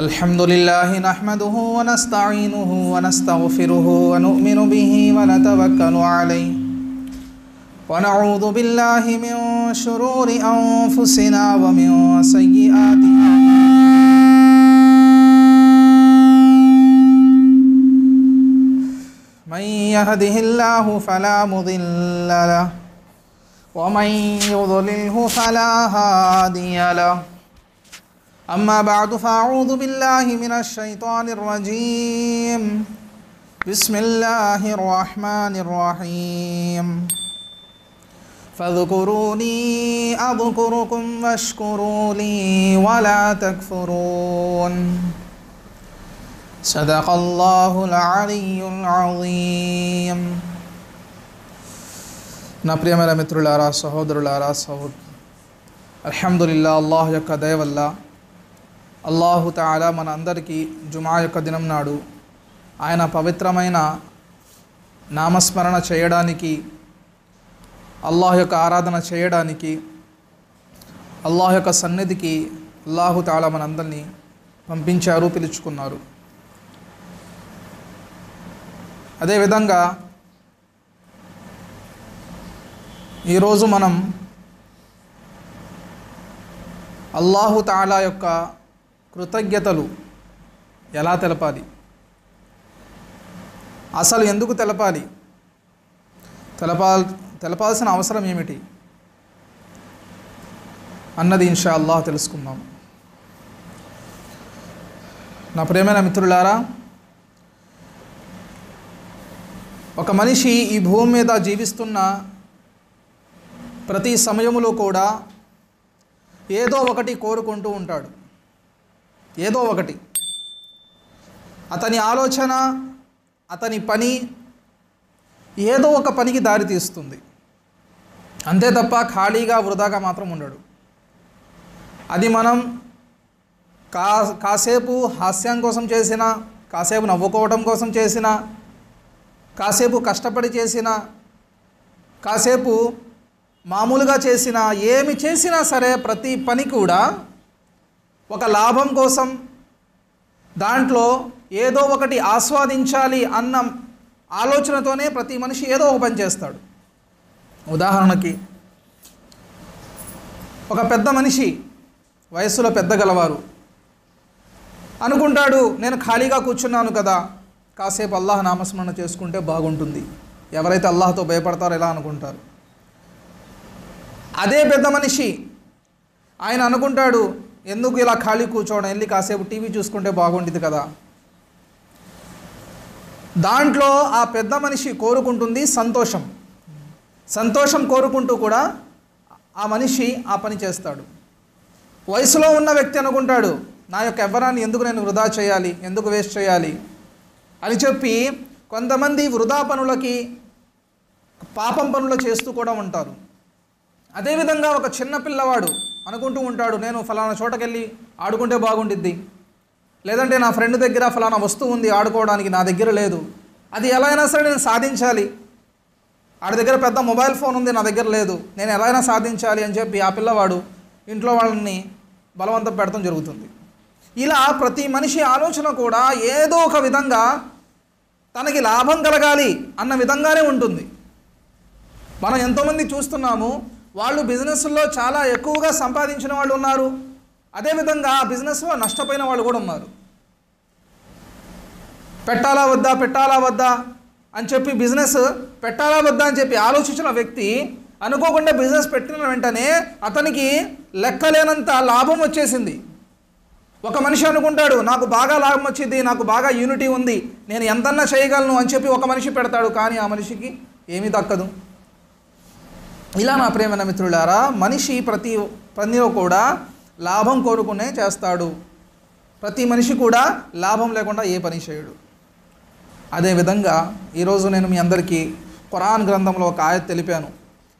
الحمد لله نحمده ونستعينه ونستغفره ونؤمن به ونتوكل عليه. ونعوذ بالله من شرور أنفسنا ومن سيئات من يهده الله فلا مضل له ومن يضلله فلا هادي له. أما بعد فأعوذ بالله من الشيطان الرجيم بسم الله الرحمن الرحيم فاذكروني أذكركم واشكروا لي ولا تكفرون صدق الله العلي العظيم నా ప్రియమైన మిత్రులారా సహోదరులారా సహోదరు అల్హమ్దుల్లా అల్లాహ్ యొక్క దయ వల్ల అల్లాహు తాలా మన అందరికీ జుమా యొక్క దినం నాడు ఆయన పవిత్రమైన నామస్మరణ చేయడానికి అల్లాహ్ యొక్క ఆరాధన చేయడానికి అల్లాహ్ యొక్క సన్నిధికి అల్లాహు తాలా మనందరినీ పంపించారు పిలుచుకున్నారు. అదేవిధంగా ఈరోజు మనం అల్లాహు తాలా యొక్క కృతజ్ఞతలు ఎలా తెలపాలి? అసలు ఎందుకు తెలపాలి? తెలపాల్ తెలపాల్సిన అవసరం ఏమిటి? అన్నది ఇన్షా అల్లాహ్ తెలుసుకుందాం. నా ప్రేమైన మిత్రులారా ఒక మనిషి ఈ భూమి మీద జీవిస్తున్న ప్రతి సమయంలో కూడా ఏదో ఒకటి కోరుకుంటూ ఉంటాడు. ఏదో ఒకటి. అతని ఆలోచన అతని పని ఏదో ఒక పనికి దారి తీస్తుంది. అంతే తప్ప ఖాళీగా వృధాగా మాత్రం ఉండడు. అది మనం కా కాసేపు హాస్యం కోసం చేసిన కాసేపు నవ్వుకోవడం కోసం చేసిన కాసేపు కష్టపడి చేసిన కాసేపు మామూలుగా చేసిన ఏమి చేసినా సరే ప్రతి పని కూడా ఒక లాభం కోసం దాంట్లో ఏదో ఒకటి ఆస్వాదించాలి అన్న ఆలోచనతోనే ప్రతి మనిషి ఏదో ఒక పని చేస్తాడు. ఉదాహరణకి ఒక పెద్ద మనిషి వయస్సులో పెద్ద గలవారు. అనుకుంటాడు నేను ఖాళీగా కూర్చున్నాను కదా కాసేపు అల్లాహ్ నామస్మరణ చేసుకుంటే బాగుంటుంది. ఎవరైతే అల్లాహ్తో భయపడతారో ఎలా అనుకుంటారు? అదే పెద్ద మనిషి ఆయన అనుకుంటాడు ఎందుకు ఇలా ఖాళీ కూర్చోవడం? వెళ్ళి కాసేపు టీవీ చూసుకుంటే బాగుంటుంది కదా. దాంట్లో ఆ పెద్ద మనిషి కోరుకుంటుంది సంతోషం. సంతోషం కోరుకుంటూ కూడా ఆ మనిషి ఆ పని చేస్తాడు. వయసులో ఉన్న వ్యక్తి అనుకుంటాడు నా యొక్క ఎవ్వరాన్ని ఎందుకు నేను వృధా చేయాలి? ఎందుకు వేస్ట్ చేయాలి? అని చెప్పి కొంతమంది వృధా పనులకి పాపం పనులు చేస్తూ కూడా ఉంటారు. అదేవిధంగా ఒక చిన్న పిల్లవాడు అనుకుంటూ ఉంటాడు నేను ఫలానా చోటకెళ్ళి ఆడుకుంటే బాగుండిద్ది. లేదంటే నా ఫ్రెండ్ దగ్గర ఫలానా వస్తువు ఉంది ఆడుకోవడానికి నా దగ్గర లేదు. అది ఎలా అయినా సరే నేను సాధించాలి. ఆడి దగ్గర పెద్ద మొబైల్ ఫోన్ ఉంది నా దగ్గర లేదు. నేను ఎలా అయినా సాధించాలి అని చెప్పి ఆ పిల్లవాడు ఇంట్లో వాళ్ళని బలవంతం పెడతాం జరుగుతుంది. ఇలా ప్రతి మనిషి ఆలోచన కూడా ఏదో ఒక విధంగా తనకి లాభం కలగాలి అన్న విధంగానే ఉంటుంది. మనం ఎంతోమంది చూస్తున్నాము వాళ్ళు బిజినెస్లో చాలా ఎక్కువగా సంపాదించిన వాళ్ళు ఉన్నారు. అదేవిధంగా ఆ బిజినెస్లో నష్టపోయిన వాళ్ళు కూడా ఉన్నారు. పెట్టాలా వద్దా పెట్టాలా వద్దా అని చెప్పి బిజినెస్ పెట్టాలా వద్దా అని చెప్పి ఆలోచించిన వ్యక్తి అనుకోకుండా బిజినెస్ పెట్టిన వెంటనే అతనికి లెక్కలేనంత లాభం వచ్చేసింది. ఒక మనిషి అనుకుంటాడు నాకు బాగా లాభం వచ్చింది నాకు బాగా యూనిటీ ఉంది నేను ఎంతన్నా చేయగలను అని చెప్పి ఒక మనిషి పెడతాడు. కానీ ఆ మనిషికి ఏమీ దక్కదు. ఇలా నా ప్రేమైన మిత్రులారా మనిషి ప్రతి పనిలో కూడా లాభం కోరుకునే చేస్తాడు. ప్రతి మనిషి కూడా లాభం లేకుండా ఏ పని చేయడు. అదేవిధంగా ఈరోజు నేను మీ అందరికీ ఖురాన్ గ్రంథంలో ఒక ఆయత్ తెలిపాను.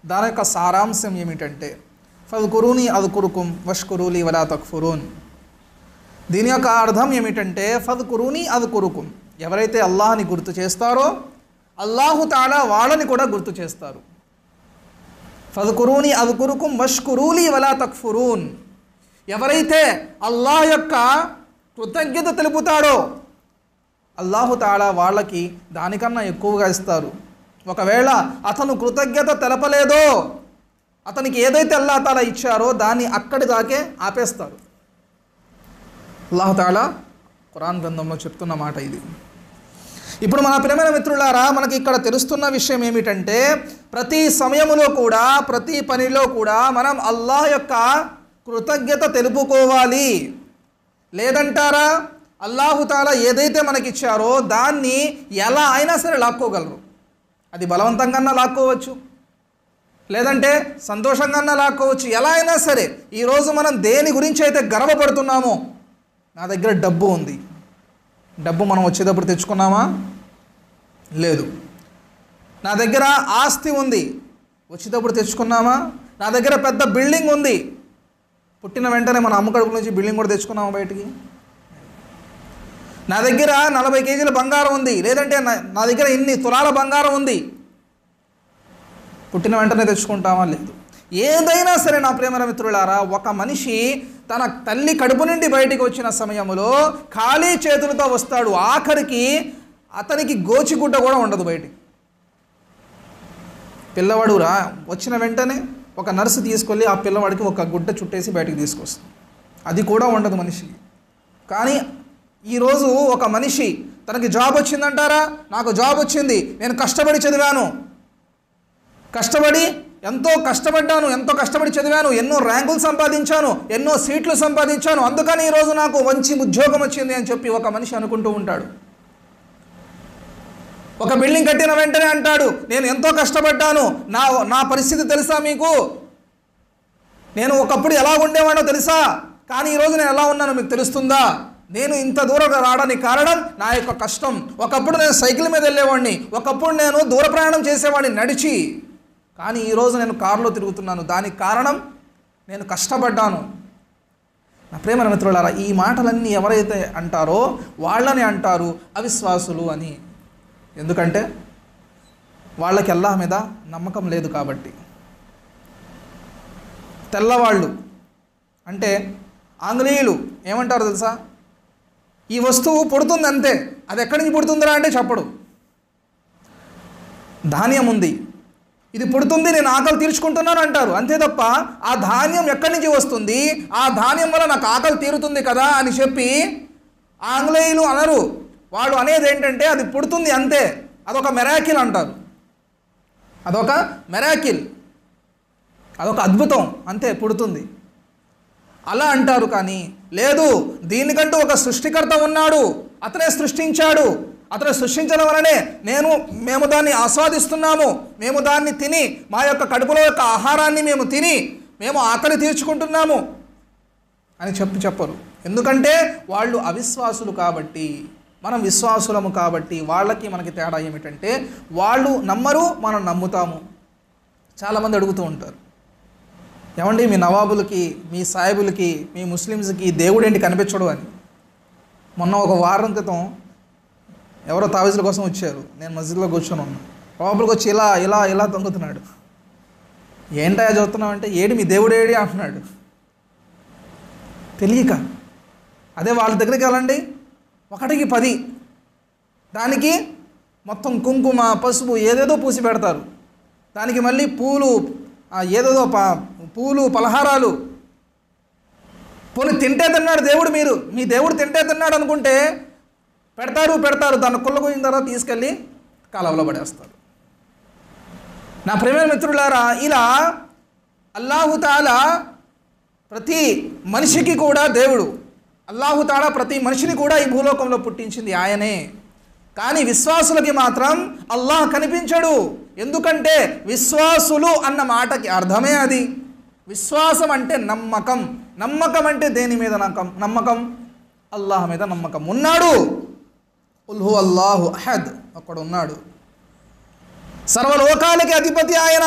దాని యొక్క సారాంశం ఏమిటంటే ఫద్కురుని అదుకురుకుం వష్కురులి వలా తక్ఫురూన్. దీని యొక్క అర్థం ఏమిటంటే ఫద్కురుని అదుకురుకుం ఎవరైతే అల్లాహని గుర్తు చేస్తారో అల్లాహు తాలా వాళ్ళని కూడా గుర్తు చేస్తారు. ఫదుకురూని అదుకురుకుం వష్కురూలి వలా తక్ఫురూన్. ఎవరైతే అల్లాహ్ యొక్క కృతజ్ఞత తెలుపుతాడో అల్లాహు తాళా వాళ్ళకి దానికన్నా ఎక్కువగా ఇస్తారు. ఒకవేళ అతను కృతజ్ఞత తెలపలేదో అతనికి ఏదైతే అల్లా తాలా ఇచ్చారో దాన్ని అక్కడి దాకే ఆపేస్తారు. అల్లాహు తాళా ఖురాన్ గ్రంథంలో చెప్తున్న మాట ఇది. ఇప్పుడు మన ప్రియమైన మిత్రులారా మనకి ఇక్కడ తెలుస్తున్న విషయం ఏమిటంటే ప్రతి సమయములో కూడా ప్రతి పనిలో కూడా మనం అల్లాహ్ యొక్క కృతజ్ఞత తెలుపుకోవాలి. లేదంటారా? అల్లాహుతాలా ఏదైతే మనకిచ్చారో దాన్ని ఎలా అయినా సరే లాక్కోగలరు. అది బలవంతంగా లాక్కోవచ్చు. లేదంటే సంతోషంగా లాక్కోవచ్చు. ఎలా అయినా సరే ఈరోజు మనం దేని గురించి అయితే గర్వపడుతున్నామో నా దగ్గర డబ్బు ఉంది. డబ్బు మనం వచ్చేటప్పుడు తెచ్చుకున్నామా? లేదు. నా దగ్గర ఆస్తి ఉంది. వచ్చేటప్పుడు తెచ్చుకున్నామా? నా దగ్గర పెద్ద బిల్డింగ్ ఉంది. పుట్టిన వెంటనే మన అమ్మకడుపు నుంచి బిల్డింగ్ కూడా తెచ్చుకున్నామా బయటికి? నా దగ్గర నలభై కేజీల బంగారం ఉంది. లేదంటే నా నా దగ్గర ఇన్ని తులాల బంగారం ఉంది. పుట్టిన వెంటనే తెచ్చుకుంటామా? లేదు. ఏదైనా సరే నా ప్రేమ మిత్రులారా ఒక మనిషి తన తల్లి కడుపు నుండి బయటికి వచ్చిన సమయంలో ఖాళీ చేతులతో వస్తాడు. ఆఖరికి అతనికి గోచిగుడ్డ కూడా ఉండదు బయటికి. పిల్లవాడు రా వచ్చిన వెంటనే ఒక నర్సు తీసుకెళ్ళి ఆ పిల్లవాడికి ఒక గుడ్డ చుట్టేసి బయటికి తీసుకొస్తుంది. అది కూడా ఉండదు మనిషికి. కానీ ఈరోజు ఒక మనిషి తనకి జాబ్ వచ్చిందంటారా? నాకు జాబ్ వచ్చింది నేను కష్టపడి చదివాను. కష్టపడి ఎంతో కష్టపడ్డాను ఎంతో కష్టపడి చదివాను ఎన్నో ర్యాంకులు సంపాదించాను ఎన్నో సీట్లు సంపాదించాను అందుకని ఈరోజు నాకు మంచి ఉద్యోగం వచ్చింది అని చెప్పి ఒక మనిషి అనుకుంటూ ఉంటాడు. ఒక బిల్డింగ్ కట్టిన వెంటనే అంటాడు నేను ఎంతో కష్టపడ్డాను నా నా పరిస్థితి తెలుసా మీకు? నేను ఒకప్పుడు ఎలా ఉండేవాడో తెలుసా? కానీ ఈరోజు నేను ఎలా ఉన్నానో మీకు తెలుస్తుందా? నేను ఇంత దూరం రావడానికి కారణం నా యొక్క కష్టం. ఒకప్పుడు నేను సైకిల్ మీద వెళ్ళేవాడిని ఒకప్పుడు నేను దూర ప్రయాణం చేసేవాడిని నడిచి కానీ ఈరోజు నేను కారులో తిరుగుతున్నాను. దానికి కారణం నేను కష్టపడ్డాను. నా ప్రేమ మిత్రులారా ఈ మాటలన్నీ ఎవరైతే అంటారో వాళ్ళని అంటారు అవిశ్వాసులు అని. ఎందుకంటే వాళ్ళకి అల్లాహ్ మీద నమ్మకం లేదు కాబట్టి. తెల్లవాళ్ళు అంటే ఆంగ్లేయులు ఏమంటారు తెలుసా? ఈ వస్తువు పుడుతుంది అంతే అది ఎక్కడి నుంచి పుడుతుందిరా అంటే చెప్పడు. ధాన్యం ఉంది. ఇది పుడుతుంది నేను ఆకలి తీర్చుకుంటున్నాను అంటారు. అంతే తప్ప ఆ ధాన్యం ఎక్కడి నుంచి వస్తుంది? ఆ ధాన్యం వల్ల నాకు ఆకలి తీరుతుంది కదా అని చెప్పి ఆంగ్లేయులు అనరు. వాడు అనేది ఏంటంటే అది పుడుతుంది అంతే. అదొక మెరాకిల్ అంటారు. అదొక మెరాకిల్. అదొక అద్భుతం. అంతే పుడుతుంది. అలా అంటారు కానీ లేదు దీనికంటూ ఒక సృష్టికర్త ఉన్నాడు. అతనే సృష్టించాడు. అతను సృష్టించడం వలనే నేను మేము దాన్ని ఆస్వాదిస్తున్నాము. మేము దాన్ని తిని మా యొక్క కడుపులో యొక్క ఆహారాన్ని మేము తిని మేము ఆకలి తీర్చుకుంటున్నాము అని చెప్పి చెప్పరు. ఎందుకంటే వాళ్ళు అవిశ్వాసులు కాబట్టి మనం విశ్వాసులము కాబట్టి వాళ్ళకి మనకి తేడా ఏమిటంటే వాళ్ళు నమ్మరు మనం నమ్ముతాము. చాలామంది అడుగుతూ ఉంటారు. ఏమండి మీ నవాబులకి మీ సాయిబులకి మీ ముస్లిమ్స్కి దేవుడేంటి కనిపించడు అని? మొన్న ఒక వారం క్రితం ఎవరో తావీజుల కోసం వచ్చారు. నేను మస్జిద్లో కూర్చొని ఉన్నాను లోపలికి వచ్చి ఇలా ఇలా ఇలా తొంగుతున్నాడు. ఏంటయా చదువుతున్నావు అంటే ఏడి మీ దేవుడు ఏడి అంటున్నాడు. తెలియక. అదే వాళ్ళ దగ్గరికి వెళ్ళండి. ఒకటికి పది. దానికి మొత్తం కుంకుమ పసుపు ఏదేదో పూసి పెడతారు. దానికి మళ్ళీ పూలు ఏదేదో ప పూలు పలహారాలు. పోనీ తింటే తిన్నాడు దేవుడు మీరు. మీ దేవుడు తింటే తిన్నాడు అనుకుంటే పెడతారు పెడతారు. దాన్ని కుళ్ళగోయిన తర్వాత తీసుకెళ్ళి కాలంలో పడేస్తారు నా ప్రేమ మిత్రులారా ఇలా అల్లాహుతాల ప్రతి మనిషికి కూడా దేవుడు. అల్లాహుతాల ప్రతి మనిషిని కూడా ఈ భూలోకంలో పుట్టించింది ఆయనే. కానీ విశ్వాసులకి మాత్రం అల్లాహ్ కనిపించడు. ఎందుకంటే విశ్వాసులు అన్న మాటకి అర్థమే అది. విశ్వాసం అంటే నమ్మకం. నమ్మకం అంటే దేని మీద నమ్మకం? నమ్మకం? అల్లాహ్ మీద నమ్మకం. ఉన్నాడు. ఉల్హు అల్లాహు అహద్. అక్కడ ఉన్నాడు సర్వలోకాలకి అధిపతి ఆయన.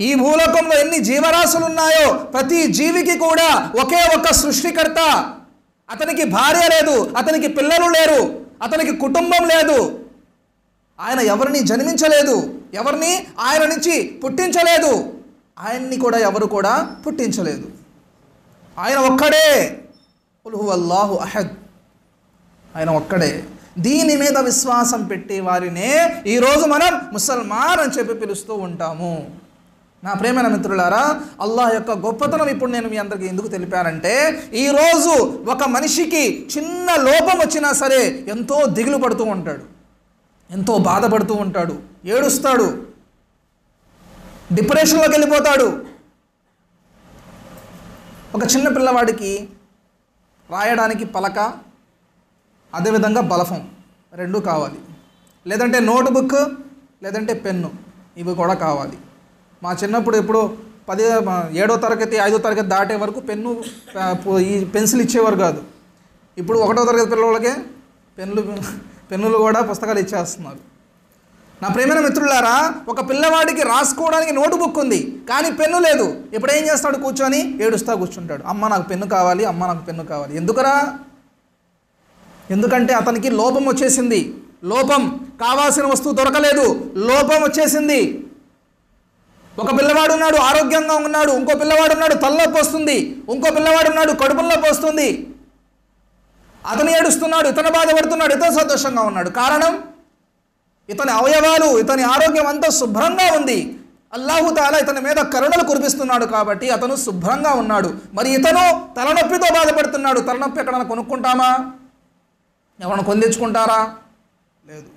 ఈ భూలోకంలో ఎన్ని జీవరాశులు ఉన్నాయో ప్రతి జీవికి కూడా ఒకే ఒక్క సృష్టికర్త. అతనికి భార్య లేదు అతనికి పిల్లలు లేరు అతనికి కుటుంబం లేదు. ఆయన ఎవరిని జన్మించలేదు ఎవరిని ఆయన నుంచి పుట్టించలేదు ఆయన్ని కూడా ఎవరు కూడా పుట్టించలేదు. ఆయన ఒక్కడే. ఉల్హు అల్లాహు అహద్ ఆయన ఒక్కడే. దీని మీద విశ్వాసం పెట్టే వారినే ఈరోజు మనం ముసల్మాన్ అని చెప్పి పిలుస్తూ ఉంటాము. నా ప్రేమైన మిత్రులారా అల్లాహ్ యొక్క గొప్పతనం ఇప్పుడు నేను మీ అందరికీ ఎందుకు తెలిపానంటే ఈరోజు ఒక మనిషికి చిన్న లోపం వచ్చినా సరే ఎంతో దిగులు పడుతూ ఉంటాడు. ఎంతో బాధపడుతూ ఉంటాడు. ఏడుస్తాడు. డిప్రెషన్లోకి వెళ్ళిపోతాడు. ఒక చిన్న పిల్లవాడికి రాయడానికి పలక అదేవిధంగా బలఫం రెండు కావాలి. లేదంటే నోట్బుక్ లేదంటే పెన్ను ఇవి కూడా కావాలి. మా చిన్నప్పుడు ఎప్పుడు పది ఏడో తరగతి ఐదో తరగతి దాటే వరకు పెన్ను ఈ పెన్సిల్ ఇచ్చేవారు కాదు. ఇప్పుడు ఒకటో తరగతి పిల్లలకే పెన్నులు పెన్నులు కూడా పుస్తకాలు ఇచ్చేస్తున్నారు. నా ప్రేమైన మిత్రులారా ఒక పిల్లవాడికి రాసుకోవడానికి నోటు బుక్ ఉంది కానీ పెన్ను లేదు. ఇప్పుడు ఏం చేస్తాడు కూర్చొని? ఏడుస్తా కూర్చుంటాడు. అమ్మ నాకు పెన్ను కావాలి అమ్మ నాకు పెన్ను కావాలి. ఎందుకురా? ఎందుకంటే అతనికి లోపం వచ్చేసింది. లోపం కావాల్సిన వస్తువు దొరకలేదు. లోపం వచ్చేసింది. ఒక పిల్లవాడు ఉన్నాడు ఆరోగ్యంగా ఉన్నాడు. ఇంకో పిల్లవాడు ఉన్నాడు తలనొప్పి వస్తుంది. ఇంకో పిల్లవాడు ఉన్నాడు కడుపులో వస్తుంది. అతను ఏడుస్తున్నాడు ఇతను బాధపడుతున్నాడు ఇతను సంతోషంగా ఉన్నాడు. కారణం? ఇతని అవయవాలు ఇతని ఆరోగ్యం అంతా శుభ్రంగా ఉంది. అల్లాహు తాలా ఇతని మీద కరుణలు కురిపిస్తున్నాడు కాబట్టి అతను శుభ్రంగా ఉన్నాడు. మరి ఇతను తలనొప్పితో బాధపడుతున్నాడు. తలనొప్పి ఎక్కడైనా కొనుక్కుంటామా? ఎవరైనా కొందించుకుంటారా లేదు.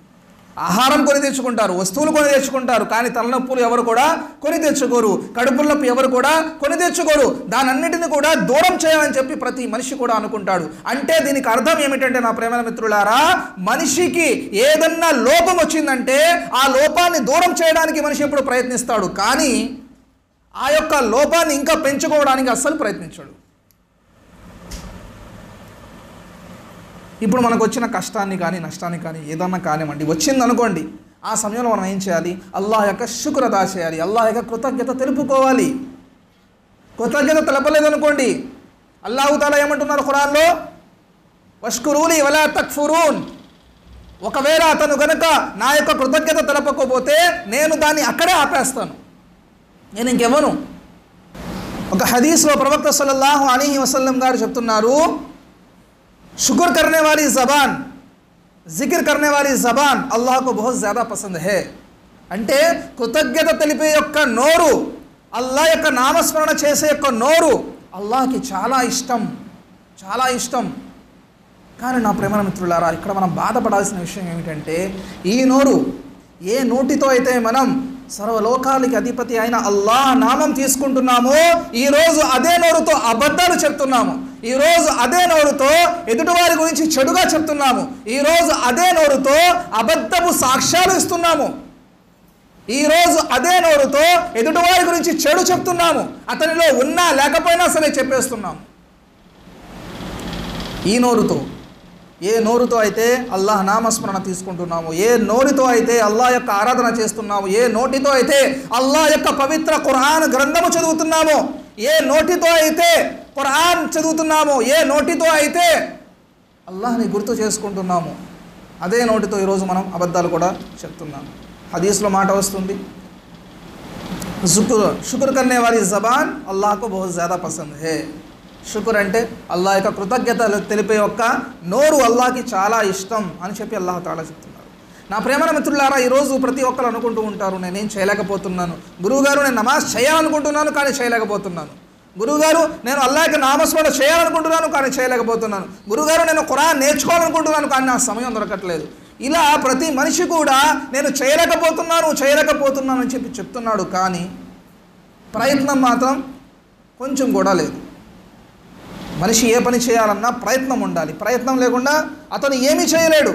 ఆహారం కొని తెచ్చుకుంటారు వస్తువులు కొని తెచ్చుకుంటారు కానీ తలనొప్పులు ఎవరు కూడా కొని తెచ్చుకోరు కడుపుల నొప్పి ఎవరు కూడా కొని తెచ్చుకోరు. దానన్నిటిని కూడా దూరం చేయాలని చెప్పి ప్రతి మనిషి కూడా అనుకుంటాడు. అంటే దీనికి అర్థం ఏమిటంటే నా ప్రేమ మిత్రులారా మనిషికి ఏదన్నా లోపం వచ్చిందంటే ఆ లోపాన్ని దూరం చేయడానికి మనిషి ఎప్పుడు ప్రయత్నిస్తాడు. కానీ ఆ యొక్క లోపాన్ని ఇంకా పెంచుకోవడానికి అస్సలు ప్రయత్నించాడు. ఇప్పుడు మనకు వచ్చిన కష్టాన్ని కానీ నష్టాన్ని కానీ ఏదన్నా కానివ్వండి వచ్చింది అనుకోండి ఆ సమయంలో మనం ఏం చేయాలి? అల్లాహ్ యొక్క శుక్ర చేయాలి. అల్లాహ్ యొక్క కృతజ్ఞత తెలుపుకోవాలి. కృతజ్ఞత తెలపలేదనుకోండి. అల్లాహుతాలా ఏమంటున్నారు ఖురాన్లో? వష్కురూలి వలా తక్ఫురూన్. ఒకవేళ అతను కనుక నా యొక్క కృతజ్ఞత తెలపకపోతే నేను దాన్ని అక్కడే ఆపేస్తాను. నేను ఇంకెవను ఒక హదీస్లో ప్రవక్త సల్లల్లాహు అలీ వసల్లం గారు చెప్తున్నారు शुक्र करने वाली ज़बान जिक्र करने वाली ज़बान अल्लाह को बहुत ज़्यादा पसंद है అంటే కృతజ్ఞత తెలిపే యొక్క నోరు అల్లా యొక్క నామస్మరణ చేసే యొక్క నోరు అల్లాహకి చాలా ఇష్టం చాలా ఇష్టం కానీ నా ప్రేమ మిత్రులారా ఇక్కడ మనం బాధపడాల్సిన విషయం ఏమిటంటే ఈ నోరు ఏ నోటితో అయితే మనం సర్వలోకాలకి అధిపతి అయిన అల్లాహ్ నామం తీసుకుంటున్నాము. ఈరోజు అదే నోరుతో అబద్ధాలు చెప్తున్నాము. ఈరోజు అదే నోరుతో ఎదుటివారి గురించి చెడుగా చెప్తున్నాము. ఈరోజు అదే నోరుతో అబద్ధపు సాక్ష్యాలు ఇస్తున్నాము. ఈరోజు అదే నోరుతో ఎదుటివారి గురించి చెడు చెప్తున్నాము. అతనిలో ఉన్నా లేకపోయినా సరే చెప్పేస్తున్నాము. ఈ నోరుతో ఏ నోరుతో అయితే అల్లాహ్ నామస్మరణ తీసుకుంటున్నాము ఏ నోటితో అయితే అల్లాహ్ యొక్క ఆరాధన చేస్తున్నాము ఏ నోటితో అయితే అల్లాహ్ యొక్క పవిత్ర ఖురాన్ గ్రంథము చదువుతున్నామో ఏ నోటితో అయితే ఖురాన్ చదువుతున్నామో ఏ నోటితో అయితే అల్లాహ్ని గుర్తు చేసుకుంటున్నాము అదే నోటితో ఈరోజు మనం అబద్ధాలు కూడా చెప్తున్నాము హదీస్లో మాట వస్తుంది శుక్ర్ శుక్ర కన్నే వారి జబాన్ అల్లాహకు బహుత్ జ్యాదా పసంద్ హే. షుకుర్ అంటే అల్లా యొక్క కృతజ్ఞత తెలిపే యొక్క నోరు అల్లాకి చాలా ఇష్టం అని చెప్పి అల్లాహ్ తాలా చెప్తున్నారు. నా ప్రేమల మిత్రులారా ఈరోజు ప్రతి ఒక్కరు అనుకుంటూ ఉంటారు నేనేం చేయలేకపోతున్నాను. గురువుగారు నేను నమాజ్ చేయాలనుకుంటున్నాను కానీ చేయలేకపోతున్నాను. గురువుగారు నేను అల్లాహకి నామస్మరణ చేయాలనుకుంటున్నాను కానీ చేయలేకపోతున్నాను. గురువుగారు నేను ఖురాన్ నేర్చుకోవాలనుకుంటున్నాను కానీ నా సమయం దొరకట్లేదు. ఇలా ప్రతి మనిషి కూడా నేను చేయలేకపోతున్నాను చేయలేకపోతున్నాను అని చెప్పి చెప్తున్నాడు కానీ ప్రయత్నం మాత్రం కొంచెం కూడా లేదు. మనిషి ఏ పని చేయాలన్నా ప్రయత్నం ఉండాలి. ప్రయత్నం లేకుండా అతను ఏమీ చేయలేడు.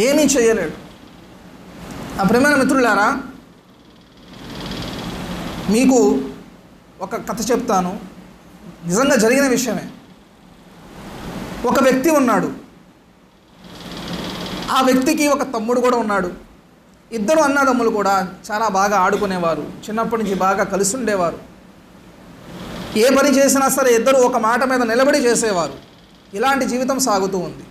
ఏమీ చేయలేడు. ఆ ప్రేమైన మిత్రులారా మీకు ఒక కథ చెప్తాను. నిజంగా జరిగిన విషయమే. ఒక వ్యక్తి ఉన్నాడు. ఆ వ్యక్తికి ఒక తమ్ముడు కూడా ఉన్నాడు. ఇద్దరు అన్నదమ్ములు కూడా చాలా బాగా ఆడుకునేవారు. చిన్నప్పటి నుంచి బాగా కలిసి ఉండేవారు. ఏ పని చేసినా సరే ఇద్దరు ఒక మాట మీద నిలబడి చేసేవారు. ఇలాంటి జీవితం సాగుతూ ఉంది.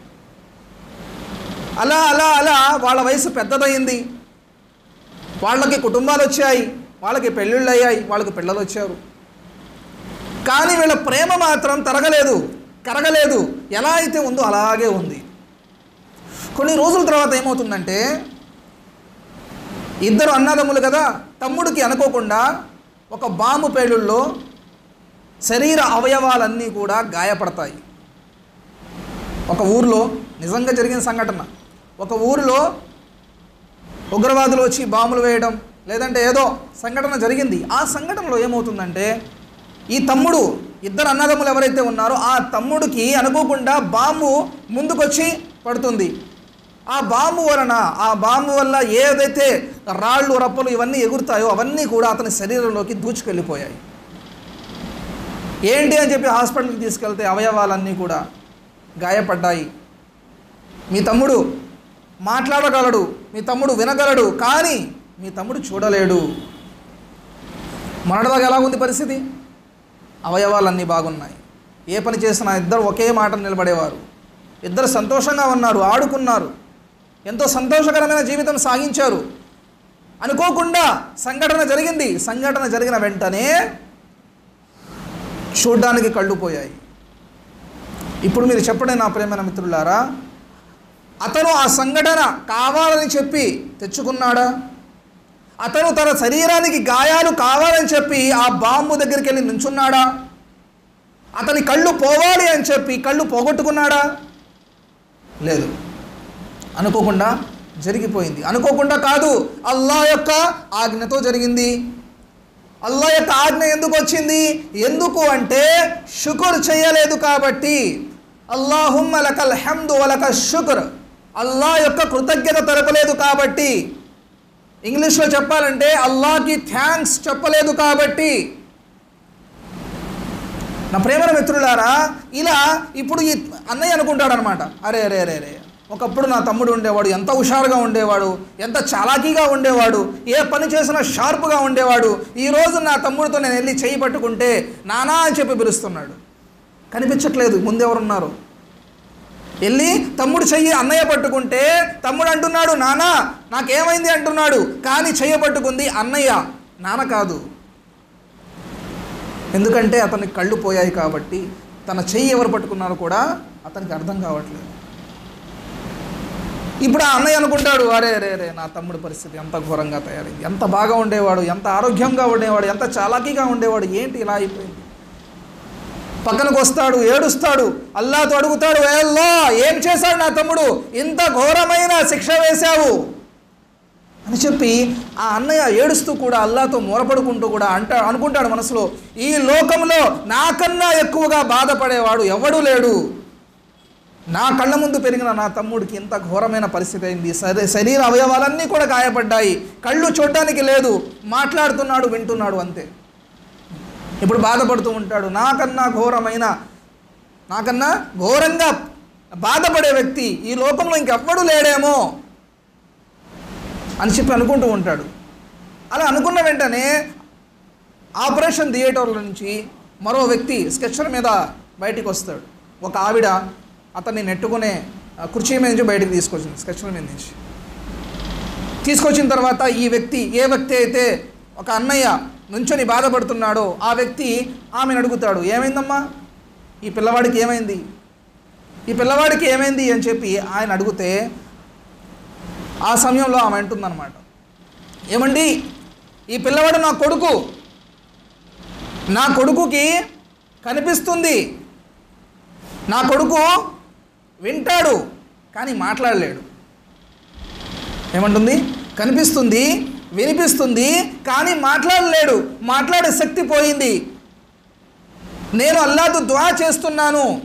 అలా అలా అలా వాళ్ళ వయసు పెద్దదైంది వాళ్ళకి కుటుంబాలు వచ్చాయి. వాళ్ళకి పెళ్ళిళ్ళు అయ్యాయి. వాళ్ళకి పిల్లలు వచ్చారు. కానీ వీళ్ళ ప్రేమ మాత్రం తరగలేదు కరగలేదు. ఎలా అయితే ఉందో అలాగే ఉంది. కొన్ని రోజుల తర్వాత ఏమవుతుందంటే ఇద్దరు అన్నదమ్ములు కదా తమ్ముడికి అనుకోకుండా ఒక బాంబు పేలుల్లో శరీర అవయవాలన్నీ కూడా గాయపడతాయి. ఒక ఊరిలో నిజంగా జరిగిన సంఘటన. ఒక ఊరిలో ఉగ్రవాదులు వచ్చి బాంబులు వేయడం లేదంటే ఏదో సంఘటన జరిగింది. ఆ సంఘటనలో ఏమవుతుందంటే ఈ తమ్ముడు ఇద్దరు అన్నదమ్ములు ఎవరైతే ఉన్నారో ఆ తమ్ముడికి అనుకోకుండా బాంబు ముందుకొచ్చి పడుతుంది. ఆ బాంబు వలన ఆ బాంబు వల్ల ఏదైతే రాళ్ళు రప్పలు ఇవన్నీ ఎగురుతాయో అవన్నీ కూడా అతని శరీరంలోకి దూచుకెళ్ళిపోయాయి. ఏంటి అని చెప్పి హాస్పిటల్కి తీసుకెళ్తే అవయవాలన్నీ కూడా గాయపడ్డాయి. మీ తమ్ముడు మాట్లాడగలడు మీ తమ్ముడు వినగలడు కానీ మీ తమ్ముడు చూడలేడు. మొన్నటిదాకా ఎలా ఉంది పరిస్థితి? అవయవాలన్నీ బాగున్నాయి. ఏ పని చేసినా ఇద్దరు ఒకే మాట నిలబడేవారు. ఇద్దరు సంతోషంగా ఉన్నారు ఆడుకున్నారు. ఎంతో సంతోషకరమైన జీవితం సాగించారు. అనుకోకుండా సంఘటన జరిగింది. సంఘటన జరిగిన వెంటనే చూడ్డానికి కళ్ళు పోయాయి. ఇప్పుడు మీరు చెప్పండి నా ప్రేమైన మిత్రులారా అతను ఆ సంఘటన కావాలని చెప్పి తెచ్చుకున్నాడా? అతను తన శరీరానికి గాయాలు కావాలని చెప్పి ఆ బాంబు దగ్గరికి వెళ్ళి నుంచున్నాడా? అతని కళ్ళు పోవాలి అని చెప్పి కళ్ళు పోగొట్టుకున్నాడా? లేదు. అనుకోకుండా జరిగిపోయింది. అనుకోకుండా కాదు అల్లా యొక్క ఆజ్ఞతో జరిగింది. అల్లా యొక్క ఆజ్ఞ ఎందుకు వచ్చింది? ఎందుకు అంటే షుకుర్ చేయలేదు కాబట్టి. అల్లాహుమ్మ లకల్ హమ్దు వలక షుకుర్ అల్లా యొక్క కృతజ్ఞత తెలపలేదు కాబట్టి. ఇంగ్లీష్లో చెప్పాలంటే అల్లాకి థ్యాంక్స్ చెప్పలేదు కాబట్టి. నా ప్రేమల మిత్రులారా ఇలా ఇప్పుడు ఈ అన్నయ్య అనుకుంటాడనమాట అరే అరే అరే అరే. ఒకప్పుడు నా తమ్ముడు ఉండేవాడు ఎంత హుషారుగా ఉండేవాడు ఎంత చాలాకీగా ఉండేవాడు ఏ పని చేసినా షార్ప్గా ఉండేవాడు ఈరోజు నా తమ్ముడితో నేను వెళ్ళి చేయి పట్టుకుంటే నానా అని చెప్పి పిలుస్తున్నాడు. కనిపించట్లేదు ముందెవరున్నారు? వెళ్ళి తమ్ముడు చెయ్యి అన్నయ్య పట్టుకుంటే తమ్ముడు అంటున్నాడు నానా నాకేమైంది? అంటున్నాడు. కానీ చెయ్యి పట్టుకుంది అన్నయ్య నాన్న కాదు. ఎందుకంటే అతనికి కళ్ళు పోయాయి కాబట్టి తన చెయ్యి ఎవరు పట్టుకున్నారో కూడా అతనికి అర్థం కావట్లేదు. ఇప్పుడు ఆ అన్నయ్య అనుకుంటాడు అరే అరే అరే నా తమ్ముడి పరిస్థితి ఎంత ఘోరంగా తయారైంది. ఎంత బాగా ఉండేవాడు ఎంత ఆరోగ్యంగా ఉండేవాడు ఎంత చాలాకీగా ఉండేవాడు ఏంటి ఇలా అయిపోయింది? పక్కనకు వస్తాడు ఏడుస్తాడు అల్లాతో అడుగుతాడు ఏల్లా ఏం చేశాడు నా తమ్ముడు? ఇంత ఘోరమైన శిక్ష వేశావు. అని చెప్పి ఆ అన్నయ్య ఏడుస్తూ కూడా అల్లాతో మూరపడుకుంటూ కూడా అంటా అనుకుంటాడు మనసులో ఈ లోకంలో నాకన్నా ఎక్కువగా బాధపడేవాడు ఎవడూ లేడు. నా కళ్ళ ముందు పెరిగిన నా తమ్ముడికి ఇంత ఘోరమైన పరిస్థితి అయింది. సరే శరీర అవయవాలన్నీ కూడా గాయపడ్డాయి. కళ్ళు చూడడానికి లేదు. మాట్లాడుతున్నాడు వింటున్నాడు అంతే. ఇప్పుడు బాధపడుతూ ఉంటాడు. నాకన్నా ఘోరమైన నాకన్నా ఘోరంగా బాధపడే వ్యక్తి ఈ లోకంలో ఇంకెవ్వడూ లేడేమో అని చెప్పి అనుకుంటూ ఉంటాడు. అలా అనుకున్న వెంటనే ఆపరేషన్ థియేటర్ల నుంచి మరో వ్యక్తి స్కెచ్చర్ మీద బయటికి వస్తాడు. ఒక ఆవిడ అతన్ని నెట్టుకునే కుర్చీ మీద నుంచి బయటకు తీసుకొచ్చింది స్కెచ్చర్ మీద నుంచి. తీసుకొచ్చిన తర్వాత ఈ వ్యక్తి ఏ వ్యక్తి అయితే ఒక అన్నయ్య నుంచొని బాధపడుతున్నాడో ఆ వ్యక్తి ఆమెను అడుగుతాడు ఏమైందమ్మా? ఈ పిల్లవాడికి ఏమైంది? ఈ పిల్లవాడికి ఏమైంది? అని చెప్పి ఆయన అడిగితే ఆ సమయంలో ఆమె అంటుందన్నమాట. ఏమండి ఈ పిల్లవాడు నా కొడుకు. నా కొడుకుకి కనిపిస్తుంది. నా కొడుకు వింటాడు కానీ మాట్లాడలేడు. ఏమంటుంది? కనిపిస్తుంది వినిపిస్తుంది కానీ మాట్లాడలేడు. మాట్లాడే శక్తి పోయింది. నేను అల్లాతో ద్వా చేస్తున్నాను.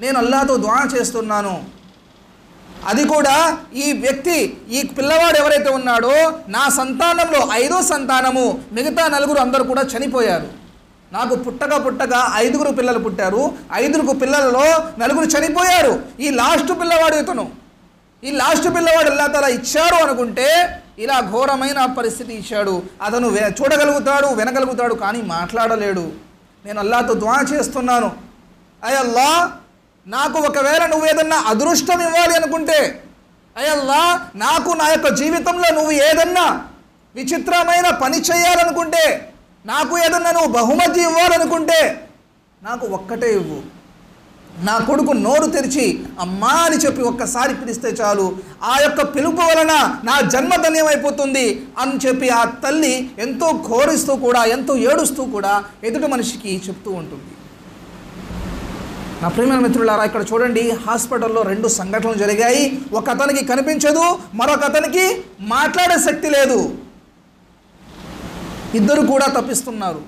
నేను అల్లాతో ద్వా చేస్తున్నాను. అది కూడా ఈ వ్యక్తి ఈ పిల్లవాడు ఎవరైతే ఉన్నాడో నా సంతానంలో ఐదో సంతానము మిగతా నలుగురు అందరూ కూడా చనిపోయారు. నాకు పుట్టగా పుట్టగా ఐదుగురు పిల్లలు పుట్టారు. ఐదుగురు పిల్లలలో నలుగురు చనిపోయారు. ఈ లాస్ట్ పిల్లవాడు ఇతను. ఈ లాస్ట్ పిల్లవాడు ఎలా తల ఇచ్చాడు అనుకుంటే ఇలా ఘోరమైన పరిస్థితి ఇచ్చాడు. అతను వె- చూడగలుగుతాడు వినగలుగుతాడు కానీ మాట్లాడలేడు. నేను అల్లాతో దువా చేస్తున్నాను. అయ్యల్లా నాకు ఒకవేళ నువ్వేదన్నా అదృష్టం ఇవ్వాలి అనుకుంటే అయ్యల్లా నాకు నా యొక్క జీవితంలో నువ్వు ఏదన్నా విచిత్రమైన పని చేయాలనుకుంటే నాకు ఏదన్నా నువ్వు బహుమతి ఇవ్వాలనుకుంటే నాకు ఒక్కటే ఇవ్వు. నా కొడుకు నోరు తెరిచి అమ్మా అని చెప్పి ఒక్కసారి పిలిస్తే చాలు. ఆ యొక్క పిలుపు వలన నా జన్మ ధన్యమైపోతుంది అని చెప్పి ఆ తల్లి ఎంతో ఘోరిస్తూ కూడా ఎంతో ఏడుస్తూ కూడా ఎదుటి మనిషికి చెప్తూ ఉంటుంది. నా ప్రేమ మిత్రులారా ఇక్కడ చూడండి హాస్పిటల్లో రెండు సంఘటనలు జరిగాయి. ఒక అతనికి కనిపించదు మరొక అతనికి మాట్లాడే శక్తి లేదు. ఇద్దరు కూడా తప్పిస్తున్నారు.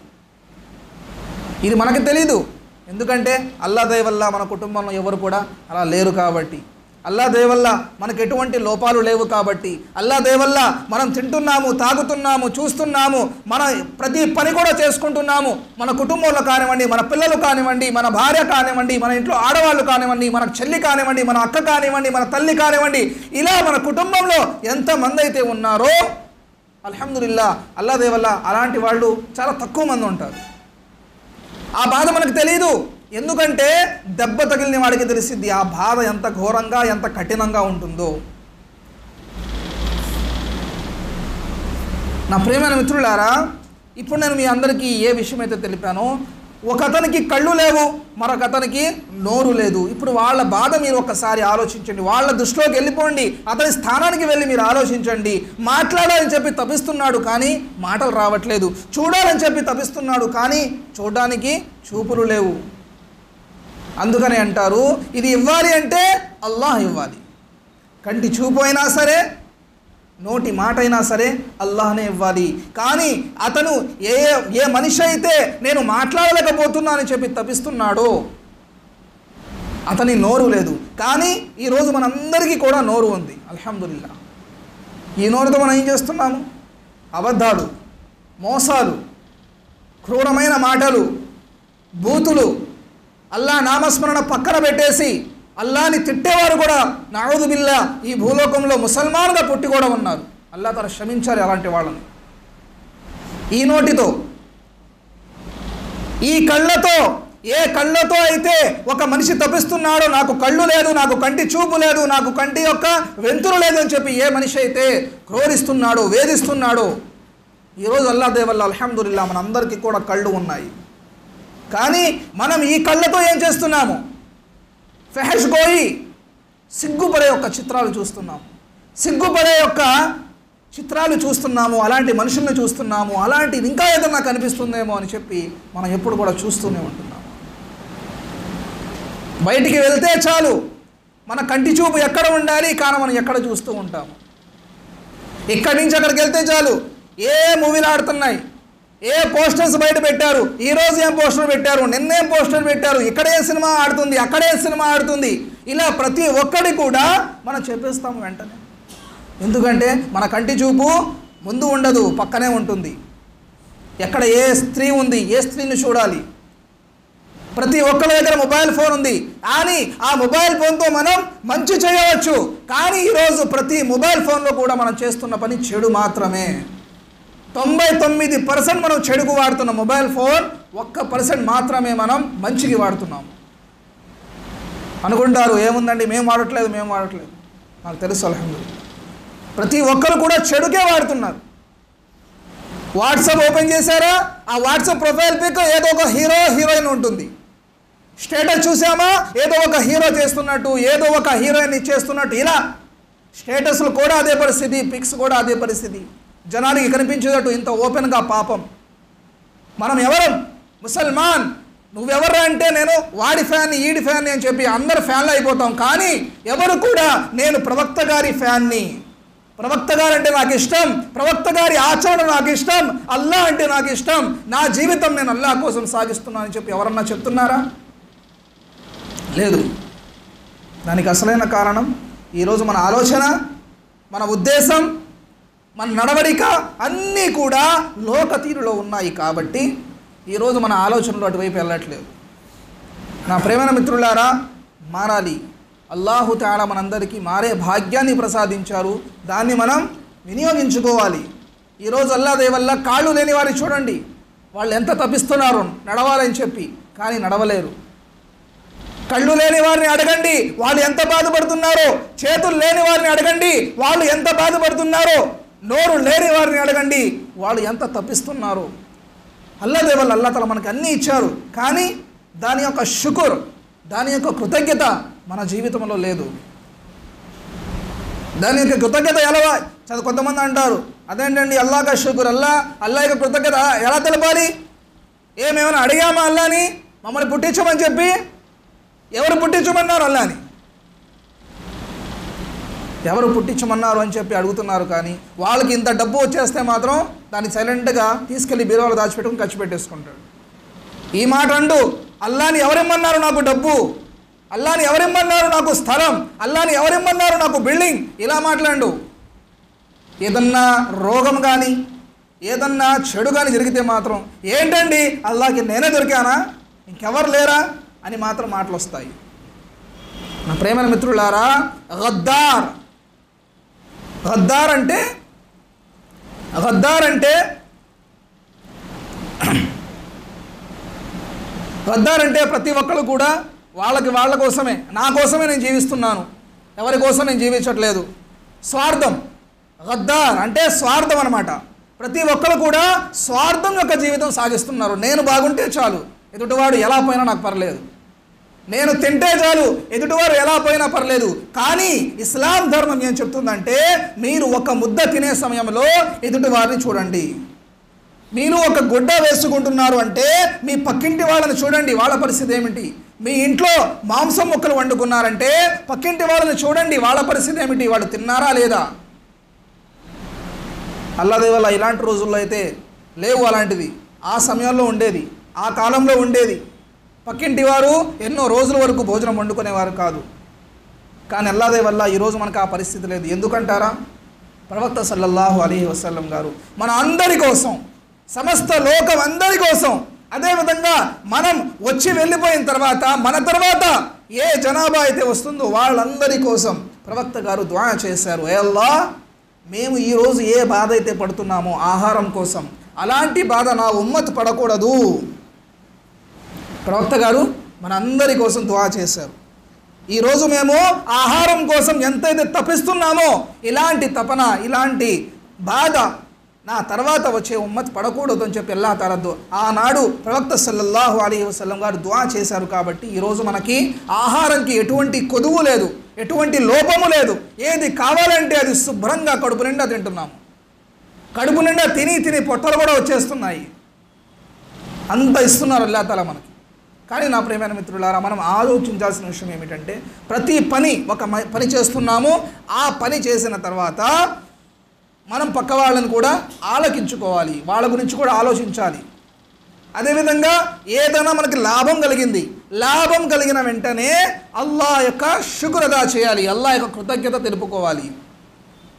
ఇది మనకు తెలీదు. ఎందుకంటే అల్లా దయ వల్ల మన కుటుంబంలో ఎవరు కూడా అలా లేరు కాబట్టి. అల్లా దయ వల్ల మనకు ఎటువంటి లోపాలు లేవు కాబట్టి. అల్లా దయ వల్ల మనం తింటున్నాము తాగుతున్నాము చూస్తున్నాము మన ప్రతి పని కూడా చేసుకుంటున్నాము. మన కుటుంబంలో కానివ్వండి మన పిల్లలు కానివ్వండి మన భార్య కానివ్వండి మన ఇంట్లో ఆడవాళ్ళు కానివ్వండి మన చెల్లి కానివ్వండి మన అక్క కానివ్వండి మన తల్లి కానివ్వండి ఇలా మన కుటుంబంలో ఎంతమంది అయితే ఉన్నారో అల్హమ్దుల్లా అల్లా దేవల్లా అలాంటి వాళ్ళు చాలా తక్కువ మంది ఉంటారు. ఆ బాధ మనకు తెలియదు ఎందుకంటే దెబ్బ తగిలిన వాడికి తెలిసింది ఆ బాధ ఎంత ఘోరంగా ఎంత కఠినంగా ఉంటుందో. నా ప్రేమైన మిత్రులారా ఇప్పుడు నేను మీ అందరికీ ఏ విషయం అయితే తెలిపానో ఒక అతనికి కళ్ళు లేవు మరొక అతనికి నోరు లేదు. ఇప్పుడు వాళ్ళ బాధ మీరు ఒకసారి ఆలోచించండి. వాళ్ళ దృష్టిలోకి వెళ్ళిపోండి. అతని స్థానానికి వెళ్ళి మీరు ఆలోచించండి. మాట్లాడాలని చెప్పి తపిస్తున్నాడు కానీ మాటలు రావట్లేదు. చూడాలని చెప్పి తపిస్తున్నాడు కానీ చూడడానికి చూపులు లేవు. అందుకని అంటారు ఇది ఇవ్వాలి అంటే అల్లాహ్ ఇవ్వాలి. కంటి చూపు అయినా సరే నోటి మాట అయినా సరే అల్లాహనే ఇవ్వాలి. కానీ అతను ఏ ఏ మనిషి అయితే నేను మాట్లాడలేకపోతున్నానని చెప్పి తపిస్తున్నాడో అతని నోరు లేదు. కానీ ఈరోజు మనందరికీ కూడా నోరు ఉంది. అల్హమ్దుల్లా ఈ నోరుతో మనం ఏం చేస్తున్నాము? అబద్ధాలు మోసాలు క్రూరమైన మాటలు బూతులు అల్లా నామస్మరణ పక్కన పెట్టేసి అల్లాని తిట్టేవారు కూడా నావుదు బిల్లా ఈ భూలోకంలో ముసల్మాన్గా పుట్టి కూడా ఉన్నారు. అల్లా తన క్షమించారు అలాంటి వాళ్ళని. ఈ నోటితో ఈ కళ్ళతో ఏ కళ్ళతో అయితే ఒక మనిషి తప్పిస్తున్నాడో నాకు కళ్ళు లేదు నాకు కంటి చూపు లేదు నాకు కంటి యొక్క వెంతురు లేదు అని చెప్పి ఏ మనిషి అయితే క్రోరిస్తున్నాడో వేధిస్తున్నాడో ఈరోజు అల్లా దేవల్ల అల్హమ్దుల్లా మనందరికీ కూడా కళ్ళు ఉన్నాయి. కానీ మనం ఈ కళ్ళతో ఏం చేస్తున్నాము? ఫెహష్ గోయి సిగ్గుపడే యొక్క చిత్రాలు చూస్తున్నాము. సిగ్గుపడే యొక్క చిత్రాలు చూస్తున్నాము అలాంటి మనుషుల్ని చూస్తున్నాము అలాంటిది ఇంకా ఏదన్నా కనిపిస్తుందేమో అని చెప్పి మనం ఎప్పుడు కూడా చూస్తూనే ఉంటున్నాము. బయటికి వెళ్తే చాలు. మన కంటి చూపు ఎక్కడ ఉండాలి కానీ మనం ఎక్కడ చూస్తూ ఉంటాము. ఇక్కడి నుంచి అక్కడికి వెళ్తే చాలు. ఏ మూవీలు ఆడుతున్నాయి? ఏ పోస్టర్స్ బయట పెట్టారు? ఈరోజు ఏం పోస్టర్ పెట్టారు? నిన్నేం పోస్టర్ పెట్టారు? ఇక్కడ ఏ సినిమా ఆడుతుంది? అక్కడే సినిమా ఆడుతుంది? ఇలా ప్రతి ఒక్కడి కూడా మనం చెప్పేస్తాము వెంటనే. ఎందుకంటే మన కంటి చూపు ముందు ఉండదు పక్కనే ఉంటుంది. ఎక్కడ ఏ స్త్రీ ఉంది ఏ స్త్రీని చూడాలి? ప్రతి ఒక్కరి దగ్గర మొబైల్ ఫోన్ ఉంది. కానీ ఆ మొబైల్ ఫోన్తో మనం మంచి చేయవచ్చు. కానీ ఈరోజు ప్రతి మొబైల్ ఫోన్లో కూడా మనం చేస్తున్న పని చెడు మాత్రమే. తొంభై తొమ్మిది పర్సెంట్ మనం చెడుకు వాడుతున్న. మొబైల్ ఫోన్ ఒక్క పర్సెంట్ మాత్రమే మనం మంచికి వాడుతున్నాం. అనుకుంటారు ఏముందండి? మేము వాడట్లేదు మేము వాడట్లేదు. నాకు తెలుసు అలహందు ప్రతి ఒక్కరు కూడా చెడుకే వాడుతున్నారు. వాట్సాప్ ఓపెన్ చేశారా? ఆ వాట్సాప్ ప్రొఫైల్ పిక్ ఏదో ఒక హీరో హీరోయిన్ ఉంటుంది. స్టేటస్ చూసామా? ఏదో ఒక హీరో చేస్తున్నట్టు ఏదో ఒక హీరోయిన్ చేస్తున్నట్టు ఇలా స్టేటస్లు కూడా అదే పరిస్థితి పిక్స్ కూడా అదే పరిస్థితి. జనానికి కనిపించేటట్టు ఇంత ఓపెన్గా పాపం. మనం ఎవరం? ముసల్మాన్. నువ్వెవరు అంటే నేను వాడి ఫ్యాన్ ఈడి ఫ్యాన్ అని చెప్పి అందరు ఫ్యాన్లు అయిపోతాం. కానీ ఎవరు కూడా నేను ప్రవక్త గారి ఫ్యాన్ని. ప్రవక్త గారు అంటే నాకు ఇష్టం. ప్రవక్త గారి ఆచరణ నాకు ఇష్టం. అల్లా అంటే నాకు ఇష్టం. నా జీవితం నేను అల్లా కోసం సాగిస్తున్నాను అని చెప్పి ఎవరన్నా చెప్తున్నారా? లేదు. దానికి అసలైన కారణం ఈరోజు మన ఆలోచన మన ఉద్దేశం మన నడవడిక అన్నీ కూడా లోకతీరులో ఉన్నాయి కాబట్టి ఈరోజు మన ఆలోచనలు అటువైపు వెళ్ళట్లేదు. నా ప్రేమైన మిత్రులారా మారాలి. అల్లాహు తేడా మనందరికీ మారే భాగ్యాన్ని ప్రసాదించారు. దాన్ని మనం వినియోగించుకోవాలి. ఈరోజు అల్లా వల్ల కాళ్ళు లేని వారిని చూడండి. వాళ్ళు ఎంత తప్పిస్తున్నారు నడవాలని చెప్పి కానీ నడవలేరు. కళ్ళు లేని వారిని అడగండి. వాళ్ళు ఎంత బాధపడుతున్నారో చేతులు లేని వారిని అడగండి. వాళ్ళు ఎంత బాధపడుతున్నారో నోరు లేని వారిని అడగండి. వాళ్ళు ఎంత తప్పిస్తున్నారు? అల్లా దేవల్ల అల్లా తల మనకు అన్నీ ఇచ్చారు. కానీ దాని యొక్క షుకుర్ దాని యొక్క కృతజ్ఞత మన జీవితంలో లేదు. దాని యొక్క కృతజ్ఞత ఎలా చదువు కొంతమంది అంటారు. అదేంటండి? అల్లాక షుకుర్ అల్లా అల్లా యొక్క కృతజ్ఞత ఎలా తెలపాలి? ఏమేమైనా అడిగామా అల్లాని? మమ్మల్ని పుట్టించమని చెప్పి? ఎవరు పుట్టించమన్నారు అల్లాని? ఎవరు పుట్టించమన్నారు అని చెప్పి అడుగుతున్నారు కానీ వాళ్ళకి ఇంత డబ్బు వచ్చేస్తే మాత్రం దాన్ని సైలెంట్గా తీసుకెళ్ళి బీరువాలో దాచిపెట్టుకుని ఖర్చు పెట్టేసుకుంటాడు. ఈ మాట అంటూ అల్లాని ఎవరిమ్మన్నారు నాకు డబ్బు? అల్లాని ఎవరిమ్మన్నారు నాకు స్థలం? అల్లాని ఎవరిమ్మన్నారు నాకు బిల్డింగ్? ఇలా మాట్లాడు. ఏదన్నా రోగం కానీ ఏదన్నా చెడు కానీ జరిగితే మాత్రం ఏంటండి అల్లాకి నేనే దొరికానా? ఇంకెవరు లేరా? అని మాత్రం మాటలు వస్తాయి నా ప్రేమైన మిత్రులారా గద్దార్ గద్దార్ అంటే గద్దార్ అంటే గద్దార్ అంటే ప్రతి ఒక్కరు కూడా వాళ్ళకి వాళ్ళ కోసమే. నా కోసమే నేను జీవిస్తున్నాను. ఎవరి కోసం నేను జీవించట్లేదు. స్వార్థం. గద్దార్ అంటే స్వార్థం అనమాట ప్రతి ఒక్కరు కూడా స్వార్థం యొక్క జీవితం సాగిస్తున్నారు. నేను బాగుంటే చాలు. ఎదుటివాడు ఎలా పోయినా నాకు పర్లేదు. నేను తింటే చాలు ఎదుటివారు ఎలా పోయినా పర్లేదు. కానీ ఇస్లాం ధర్మం ఏం చెప్తుందంటే మీరు ఒక ముద్ద తినే సమయంలో ఎదుటివారిని చూడండి. మీరు ఒక గుడ్డ వేసుకుంటున్నారు అంటే మీ పక్కింటి వాళ్ళని చూడండి వాళ్ళ పరిస్థితి ఏమిటి? మీ ఇంట్లో మాంసం ముక్కలు వండుకున్నారంటే పక్కింటి వాళ్ళని చూడండి వాళ్ళ పరిస్థితి ఏమిటి? వాళ్ళు తిన్నారా లేదా? అల్లాదే వల్ల ఇలాంటి రోజుల్లో అయితే లేవు అలాంటిది. ఆ సమయంలో ఉండేది ఆ కాలంలో ఉండేది. పక్కింటి వారు ఎన్నో రోజుల వరకు భోజనం వండుకునేవారు కాదు. కానీ అల్లాదే వల్ల ఈరోజు మనకు ఆ పరిస్థితి లేదు. ఎందుకంటారా? ప్రవక్త సల్లల్లాహు అలీ వసల్లం గారు మన అందరి కోసం సమస్త లోకం అందరి కోసం అదేవిధంగా మనం వచ్చి వెళ్ళిపోయిన తర్వాత మన తర్వాత ఏ జనాభా అయితే వస్తుందో వాళ్ళందరి కోసం ప్రవక్త గారు దుఆ చేశారు. ఏ అల్లా మేము ఈరోజు ఏ బాధ అయితే పడుతున్నామో ఆహారం కోసం అలాంటి బాధ నా ఉమ్మత్ పడకూడదు. ప్రవక్త గారు మనందరి కోసం దువా చేశారు. ఈరోజు మేము ఆహారం కోసం ఎంతైతే తపిస్తున్నామో ఇలాంటి తపన ఇలాంటి బాధ నా తర్వాత వచ్చే ఉమ్మత్ పడకూడదు అని చెప్పి ఎలా తరద్దు ఆనాడు ప్రవక్త సల్లల్లాహు అలీ వసలం గారు దువా చేశారు కాబట్టి ఈరోజు మనకి ఆహారంకి ఎటువంటి కొదువు లేదు ఎటువంటి లోపము లేదు. ఏది కావాలంటే అది శుభ్రంగా కడుపు నిండా తింటున్నాము. కడుపు నిండా తిని తిని పొట్టలు కూడా వచ్చేస్తున్నాయి. అంత ఇస్తున్నారు అల్లా తల మనకి. కానీ నా ప్రేమైన మిత్రులారా మనం ఆలోచించాల్సిన విషయం ఏమిటంటే ప్రతి పని ఒక మ- పని చేస్తున్నాము ఆ పని చేసిన తర్వాత మనం పక్క వాళ్ళని కూడా ఆలకించుకోవాలి వాళ్ళ గురించి కూడా ఆలోచించాలి. అదేవిధంగా ఏదైనా మనకి లాభం కలిగింది లాభం కలిగిన వెంటనే అల్లా యొక్క శుక్రదా చేయాలి అల్లా యొక్క కృతజ్ఞత తెలుపుకోవాలి.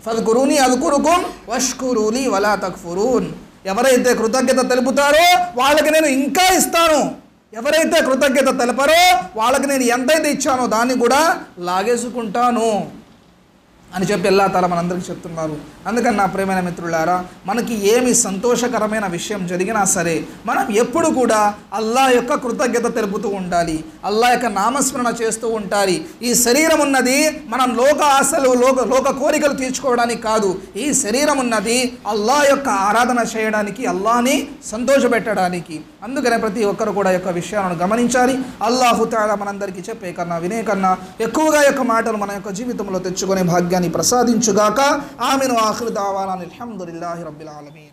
ఫద్కురూని అదుకురుకుం వష్కురుని వలా తక్ఫురూన్. ఎవరైతే కృతజ్ఞత తెలుపుతారో వాళ్ళకి నేను ఇంకా ఇస్తాను. ఎవరైతే కృతజ్ఞత తెలపరో వాళ్ళకి నేను ఎంతైతే ఇచ్చానో దాన్ని కూడా లాగేసుకుంటాను అని చెప్పి ఎల్లా తల మనందరికీ చెప్తున్నారు. అందుకని నా ప్రేమైన మిత్రులారా మనకి ఏమి సంతోషకరమైన విషయం జరిగినా సరే మనం ఎప్పుడు కూడా అల్లా యొక్క కృతజ్ఞత తెలుపుతూ ఉండాలి. అల్లా యొక్క నామస్మరణ చేస్తూ ఉండాలి. ఈ శరీరం ఉన్నది మనం లోక ఆశలు లోక లోక కోరికలు తీర్చుకోవడానికి కాదు. ఈ శరీరం ఉన్నది అల్లా యొక్క ఆరాధన చేయడానికి అల్లాని సంతోషపెట్టడానికి. అందుకనే ప్రతి ఒక్కరు కూడా యొక్క విషయాలను గమనించాలి. అల్లాహు తాలా మనందరికీ చెప్పే కన్నా వినే కన్నా ఎక్కువగా యొక్క మాటలు మన యొక్క జీవితంలో తెచ్చుకునే భాగ్యాన్ని ప్రసాదించుగాక. ఆమెను. ఆఖరు దావాలని అల్హమ్దులిల్లాహి రబ్బిల్ ఆలమీ